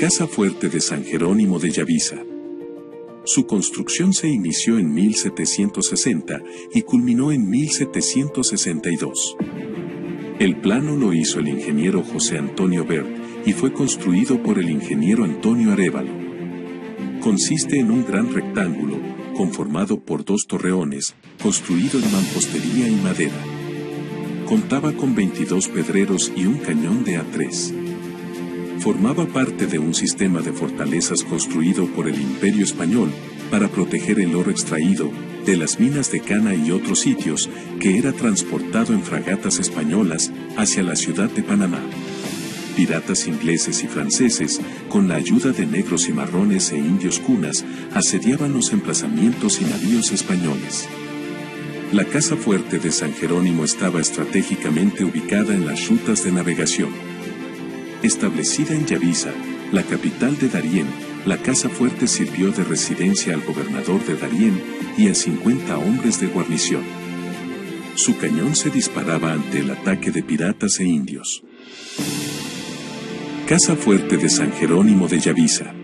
Casa Fuerte de San Jerónimo de Yavisa. Su construcción se inició en 1760 y culminó en 1762. El plano lo hizo el ingeniero José Antonio Bert y fue construido por el ingeniero Antonio Arevalo. Consiste en un gran rectángulo, conformado por dos torreones, construido en mampostería y madera. Contaba con 22 pedreros y un cañón de A3 formaba parte de un sistema de fortalezas construido por el Imperio Español para proteger el oro extraído de las minas de Cana y otros sitios que era transportado en fragatas españolas hacia la ciudad de Panamá. Piratas ingleses y franceses, con la ayuda de negros y marrones e indios cunas, asediaban los emplazamientos y navíos españoles. La casa fuerte de San Jerónimo estaba estratégicamente ubicada en las rutas de navegación. Establecida en Yavisa, la capital de Darién, la Casa Fuerte sirvió de residencia al gobernador de Darién y a 50 hombres de guarnición. Su cañón se disparaba ante el ataque de piratas e indios. Casa Fuerte de San Jerónimo de Yavisa.